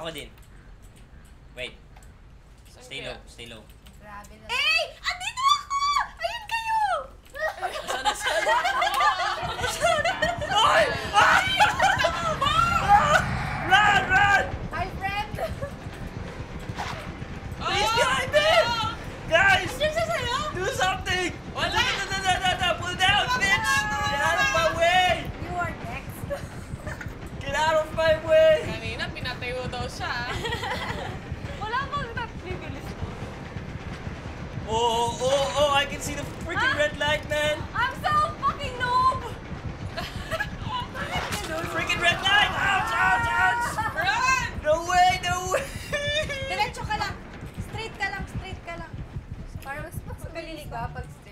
Ako din. Wait, Saan stay kaya? low, stay low. Grabe na. Eh! Andito ako! Ayun kayo! Sana, sana. Oy! Ah! Run, run! Hi, friend! Please behind me! Guys! Diyan siya sa'yo? Do something! Wala! Pull down, bitch! Get out of my way! You are next. Get out of my way! Oh, oh, oh, oh, I can see the freaking red light, man! I'm so fucking noob! freaking red light! Ouch, ouch, ouch! Run! No way, no way! Diretso ka lang. Straight ka lang, straight ka lang. Parang mas pag straight.